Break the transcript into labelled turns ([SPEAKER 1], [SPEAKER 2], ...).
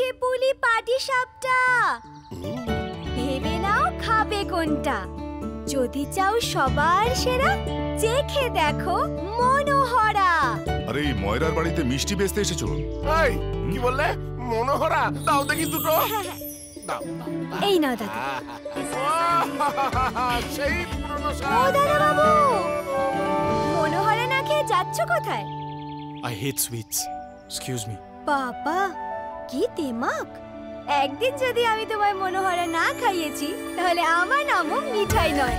[SPEAKER 1] মিঠে পুলি পাটি সাপটা। ভেবে নাও খাবে কোনটা। যদি চাও সবার সেরা চেখে দেখো মনোহরা।
[SPEAKER 2] আরে এই ময়রার বাড়িতে মিষ্টি বেচতে এসেছ?
[SPEAKER 3] এই কি বললে? মনোহরা? দাও দেখি দুটো।
[SPEAKER 1] এই নাও দাদা।
[SPEAKER 3] সেই পুরনো
[SPEAKER 1] ও দাদা বাবু মনোহরা না খেয়ে যাচ্ছ কোথায়?
[SPEAKER 4] I hate sweets. Excuse me.
[SPEAKER 1] বাবা কি তেমাক? একদিন যদি আমি তোমায় মনোহরা না খাইয়েছি তাহলে আমার নামও মিঠাই নয়।